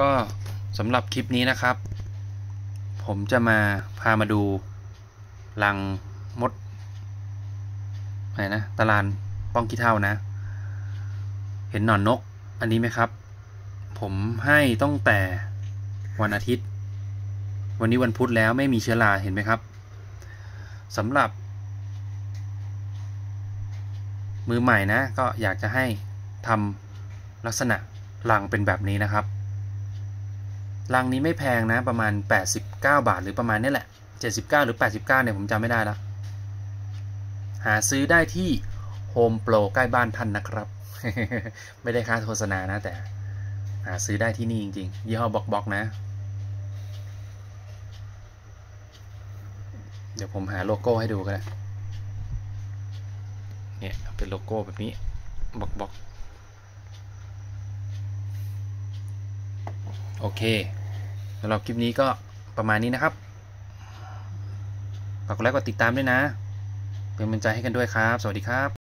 ก็สำหรับคลิปนี้นะครับ ผมจะมาพามาดูรังมดอะไรนะตารานป้องขี้เท่านะ เห็นหนอนนกอันนี้ไหมครับ ผมให้ตั้งแต่วันอาทิตย์ วันนี้วันพุธแล้วไม่มีเชื้อราเห็นไหมครับสำหรับ มือใหม่นะ ก็อยากจะให้ทำลักษณะรังเป็นแบบนี้นะครับ รังนี้ไม่แพงนะประมาณ 89 บาทหรือประมาณนี้แหละ 79 หรือ 89เนี่ยผมจำไม่ได้แล้วหาซื้อได้ที่โฮมโปรใกล้บ้านท่านนะครับ ไม่ได้ค่าโฆษณานะแต่ หาซื้อได้ที่นี่จริงๆ ยี่ห้อ BOXBOX นะ เดี๋ยวผมหาโลโก้ให้ดูก็ได้เนี่ยเป็นโลโก้แบบนี้บ็อกบ็อกโอเค สำหรับคลิปนี้ก็ประมาณนี้นะครับฝากกดไลค์กดติดตามด้วยนะ เป็นกำลังใจให้กันด้วยครับ สวัสดีครับ